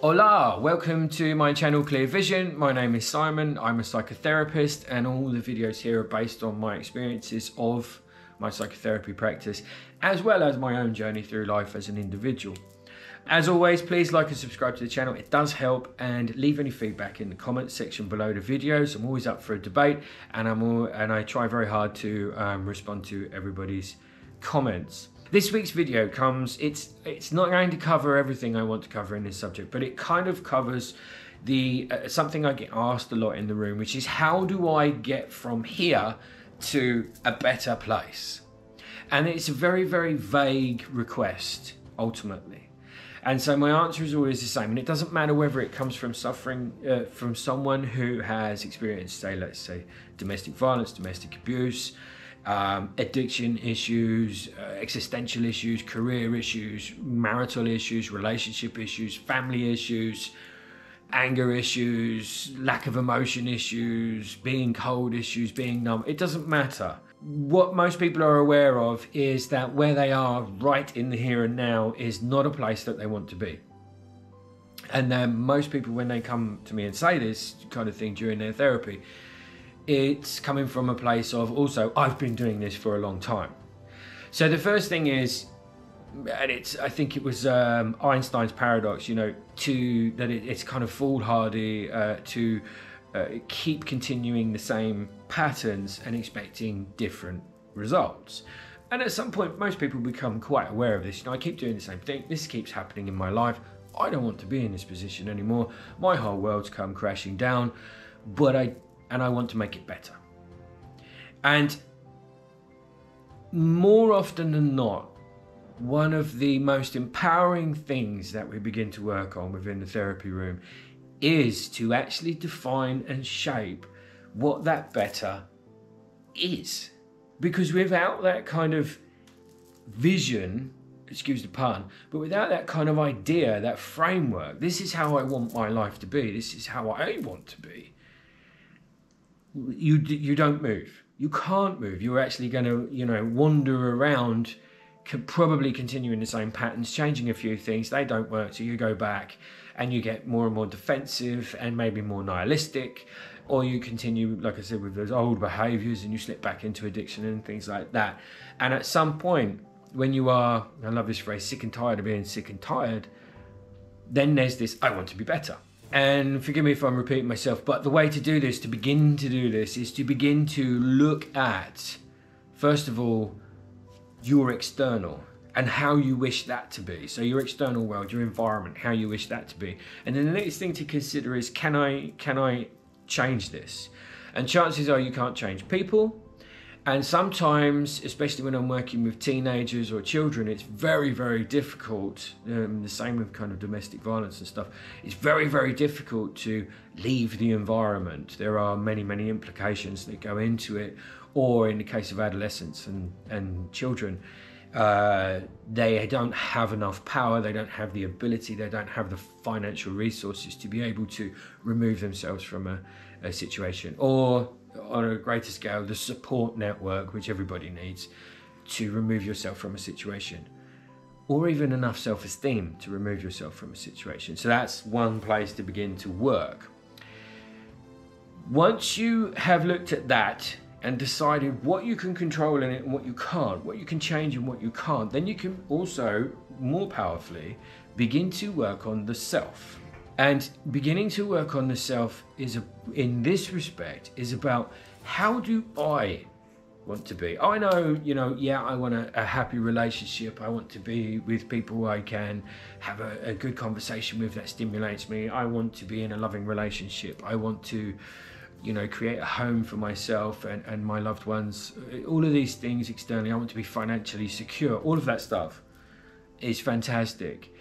Hola, welcome to my channel Clear Vision. My name is Simon, I'm a psychotherapist, and all the videos here are based on my experiences of my psychotherapy practice, as well as my own journey through life as an individual. As always, please like and subscribe to the channel, it does help, and leave any feedback in the comments section below the videos. I'm always up for a debate, and, I'm all, and I try very hard to um, respond to everybody's comments. This week's video comes, it's, it's not going to cover everything I want to cover in this subject, but it kind of covers the uh, something I get asked a lot in the room, which is how do I get from here to a better place? And it's a very, very vague request, ultimately. And so my answer is always the same, and it doesn't matter whether it comes from suffering uh, from someone who has experienced, say, let's say, domestic violence, domestic abuse, um, addiction issues, uh, existential issues, career issues, marital issues, relationship issues, family issues, anger issues, lack of emotion issues, being cold issues, being numb. It doesn't matter. What most people are aware of is that where they are right in the here and now is not a place that they want to be. And then most people, when they come to me and say this kind of thing during their therapy, it's coming from a place of also I've been doing this for a long time. So the first thing is, and it's I think it was um, Einstein's paradox, you know, to that it, it's kind of foolhardy uh, to uh, keep continuing the same patterns and expecting different results. And at some point, most people become quite aware of this. You know, I keep doing the same thing. This keeps happening in my life. I don't want to be in this position anymore. My whole world's come crashing down, but I and I want to make it better. And more often than not, one of the most empowering things that we begin to work on within the therapy room is to actually define and shape what that better is. Because without that kind of vision, excuse the pun, but without that kind of idea, that framework, this is how I want my life to be, this is how I want to be, you you don't move. You can't move. You're actually going to you know wander around, probably continuing the same patterns, changing a few things. They don't work, so you go back, and you get more and more defensive and maybe more nihilistic, or you continue, like I said, with those old behaviours, and you slip back into addiction and things like that. And at some point, when you are, I love this phrase, sick and tired of being sick and tired, then there's this, I want to be better and forgive me if I'm repeating myself, but the way to do this, to begin to do this, is to begin to look at, first of all, your external and how you wish that to be. So your external world, your environment, how you wish that to be. And then the next thing to consider is can I can I change this? And chances are you can't change people, and sometimes, especially when I'm working with teenagers or children, it's very, very difficult. Um, the same with kind of domestic violence and stuff. It's very, very difficult to leave the environment. There are many, many implications that go into it. Or in the case of adolescents and, and children, uh, they don't have enough power, they don't have the ability, they don't have the financial resources to be able to remove themselves from a, a situation. Or on a greater scale, the support network, which everybody needs to remove yourself from a situation, or even enough self esteem to remove yourself from a situation. So that's one place to begin to work. Once you have looked at that and decided what you can control in it and what you can't, what you can change and what you can't, then you can also more powerfully begin to work on the self. And beginning to work on the self is, a, in this respect, is about how do I want to be? I know, you know, yeah, I want a, a happy relationship. I want to be with people I can have a, a good conversation with that stimulates me. I want to be in a loving relationship. I want to, you know, create a home for myself and, and my loved ones. All of these things externally. I want to be financially secure. All of that stuff is fantastic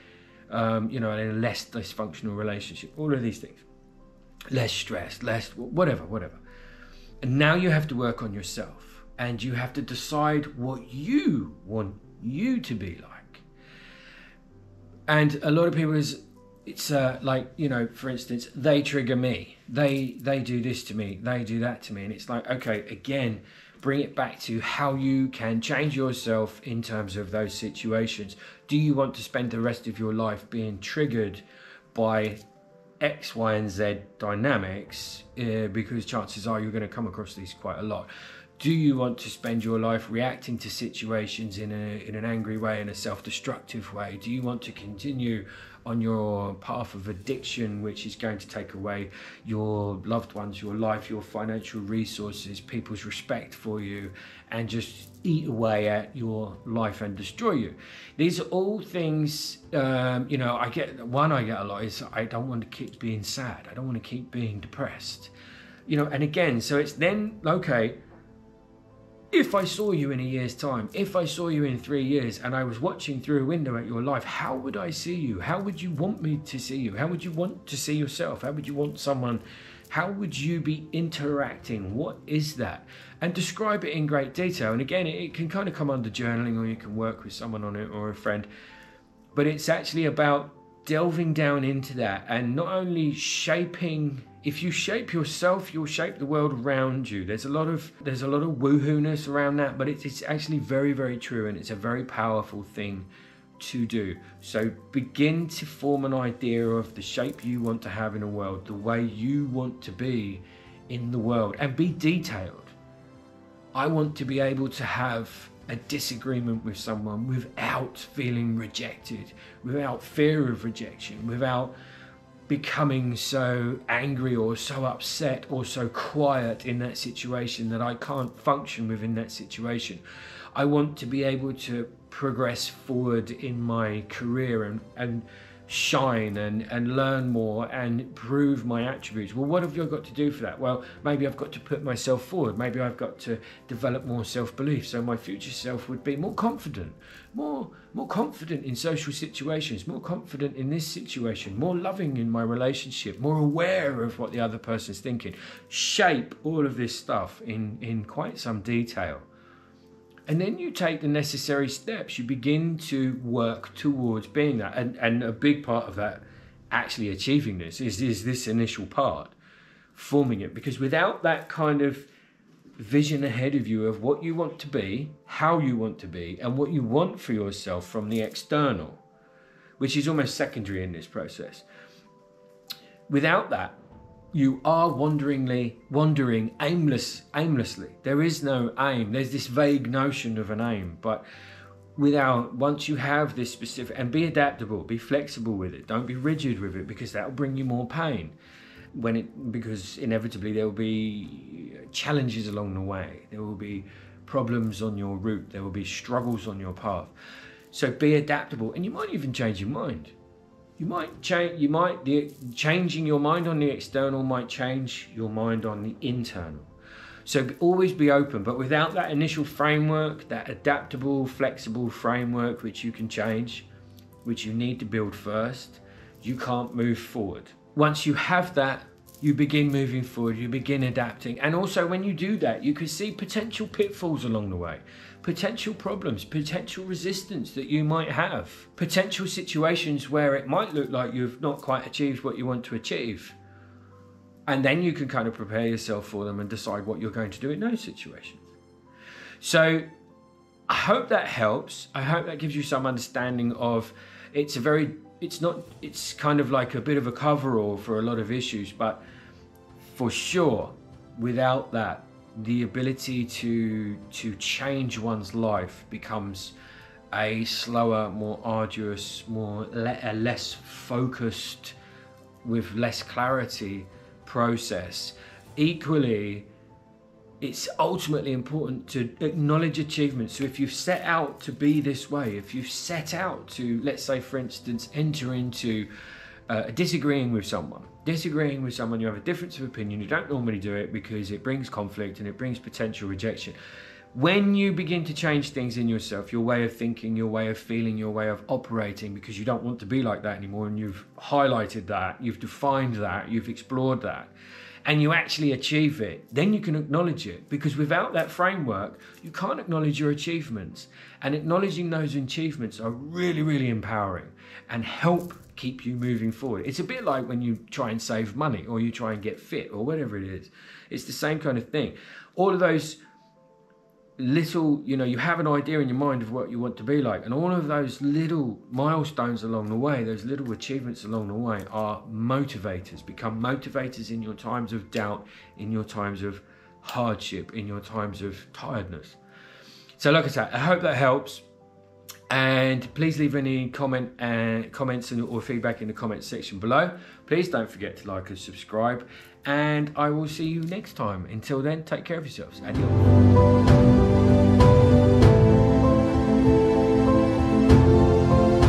um, you know, in a less dysfunctional relationship, all of these things. Less stress, less whatever, whatever. And now you have to work on yourself and you have to decide what you want you to be like. And a lot of people is it's uh, like you know for instance they trigger me they they do this to me they do that to me and it's like okay again bring it back to how you can change yourself in terms of those situations. Do you want to spend the rest of your life being triggered by X, Y, and Z dynamics uh, because chances are you're going to come across these quite a lot. Do you want to spend your life reacting to situations in, a, in an angry way, in a self destructive way? Do you want to continue on your path of addiction, which is going to take away your loved ones, your life, your financial resources, people's respect for you, and just eat away at your life and destroy you. These are all things, um, you know, I get one I get a lot is I don't want to keep being sad, I don't want to keep being depressed, you know, and again, so it's then, okay if I saw you in a year's time, if I saw you in three years and I was watching through a window at your life, how would I see you? How would you want me to see you? How would you want to see yourself? How would you want someone? How would you be interacting? What is that? And describe it in great detail. And again, it, can kind of come under journaling or you can work with someone on it or a friend. But it's actually about delving down into that and not only shaping if you shape yourself, you'll shape the world around you. There's a lot of there's a lot of woohoo-ness around that, but it's, it's actually very, very true, and it's a very powerful thing to do. So begin to form an idea of the shape you want to have in a world, the way you want to be in the world, and be detailed. I want to be able to have a disagreement with someone without feeling rejected, without fear of rejection, without becoming so angry or so upset or so quiet in that situation that I can't function within that situation. I want to be able to progress forward in my career and, and shine and, and learn more and prove my attributes. Well, what have you got to do for that? Well, maybe I've got to put myself forward. Maybe I've got to develop more self-belief so my future self would be more confident, more more confident in social situations, more confident in this situation, more loving in my relationship, more aware of what the other person's thinking. Shape all of this stuff in in quite some detail. And then you take the necessary steps. You begin to work towards being that. And, and a big part of that, actually achieving this, is, is this initial part, forming it. Because without that kind of vision ahead of you of what you want to be, how you want to be, and what you want for yourself from the external, which is almost secondary in this process. Without that, you are wanderingly wandering aimless aimlessly. There is no aim. There's this vague notion of an aim but without once you have this specific and be adaptable be flexible with it. Don't be rigid with it because that will bring you more pain. When it because inevitably there will be challenges along the way. There will be problems on your route. There will be struggles on your path. So be adaptable and you might even change your mind you might change you might the changing your mind on the external might change your mind on the internal. So always be open but without that initial framework that adaptable flexible framework which you can change which you need to build first you can't move forward. Once you have that you begin moving forward you begin adapting and also when you do that you can see potential pitfalls along the way potential problems, potential resistance that you might have, potential situations where it might look like you've not quite achieved what you want to achieve. And then you can kind of prepare yourself for them and decide what you're going to do in those situations. So I hope that helps. I hope that gives you some understanding of it's a very it's not it's kind of like a bit of a coverall for a lot of issues, but for sure, without that, the ability to to change one's life becomes a slower, more arduous, more le- a less focused, with less clarity process. Equally, it's ultimately important to acknowledge achievements. So if you've set out to be this way, if you've set out to, let's say, for instance, enter into uh, disagreeing with someone, disagreeing with someone, you have a difference of opinion, you don't normally do it because it brings conflict and it brings potential rejection. When you begin to change things in yourself, your way of thinking, your way of feeling, your way of operating, because you don't want to be like that anymore, and you've highlighted that, you've defined that, you've explored that, and you actually achieve it, then you can acknowledge it. Because without that framework, you can't acknowledge your achievements. And acknowledging those achievements are really, really empowering and help keep you moving forward. It's a bit like when you try and save money or you try and get fit or whatever it is. It's the same kind of thing. All of those little, you know, you have an idea in your mind of what you want to be like, and all of those little milestones along the way, those little achievements along the way, are motivators. Become motivators in your times of doubt, in your times of hardship, in your times of tiredness. So, like I said, I hope that helps. And please leave any comment and uh, comments and, or feedback in the comments section below. Please don't forget to like and subscribe. And I will see you next time. Until then, take care of yourselves. Adios.